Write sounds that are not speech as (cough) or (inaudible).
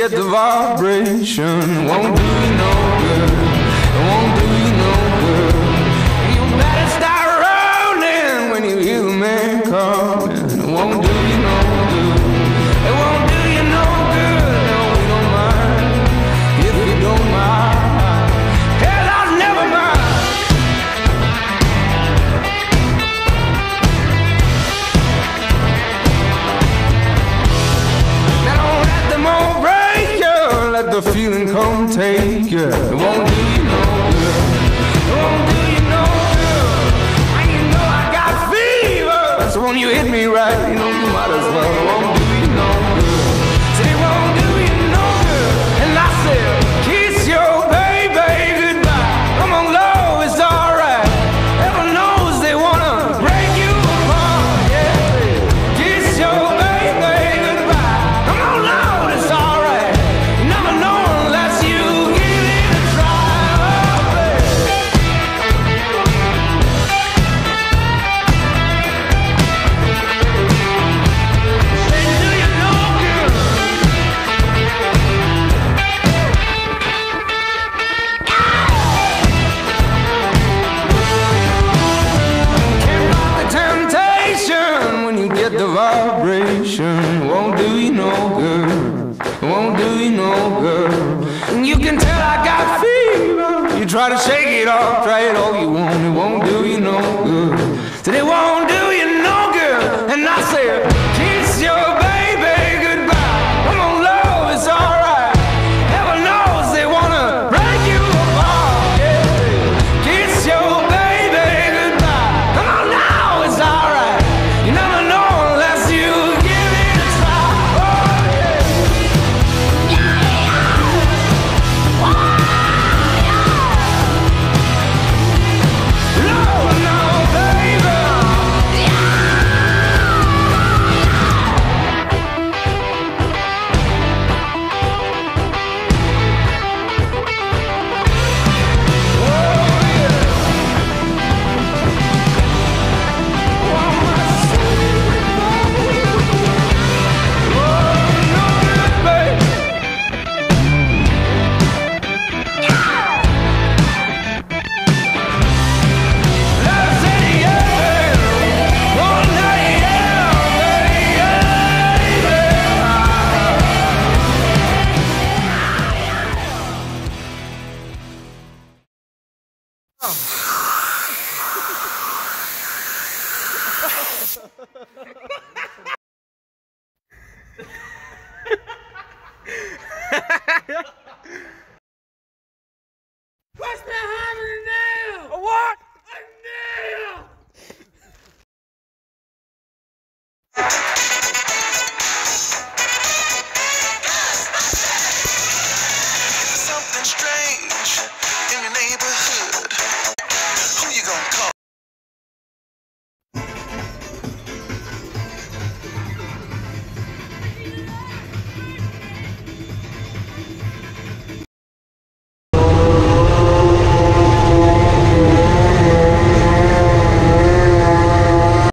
get the vibration. Won't do you no good. It won't do the feeling come take you. It won't do you no good. It won't do you no good. And you know I got fever. So when you hit me right, you know you might as well. it won't do Oh. (laughs) (laughs)